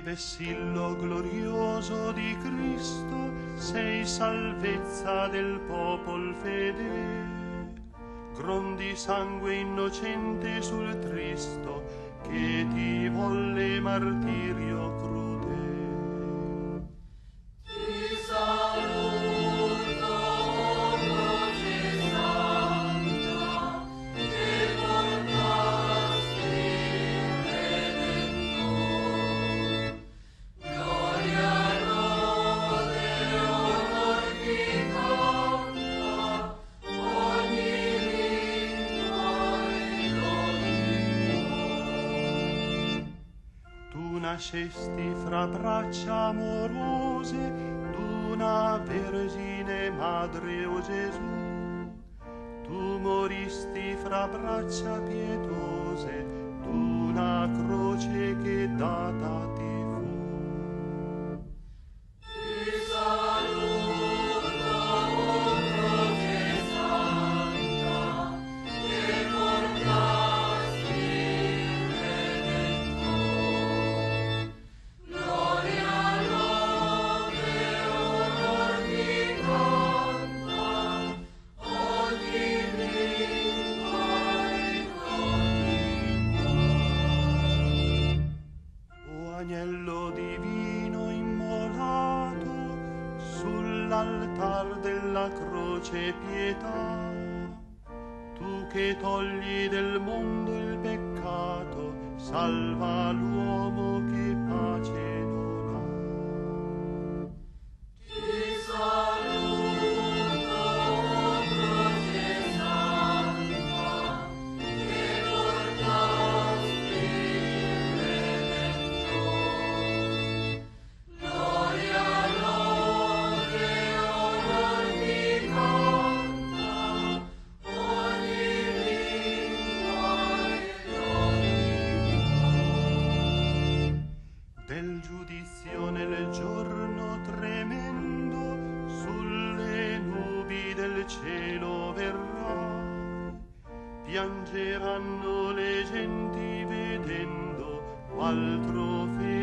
vessillo glorioso di Cristo, sei salvezza del popol fede. Grondi sangue innocente sul tristo, che ti volle martirio nascesti fra braccia amorose d'una vergine madre, o Gesù. Tu moristi fra braccia pietose d'una croce che data. Ti agnello divino immolato sull'altar della croce pietà, tu che togli del mondo il peccato, salva l'uomo nel giorno tremendo sulle nubi del cielo verrà piangeranno le genti vedendo qual trofeo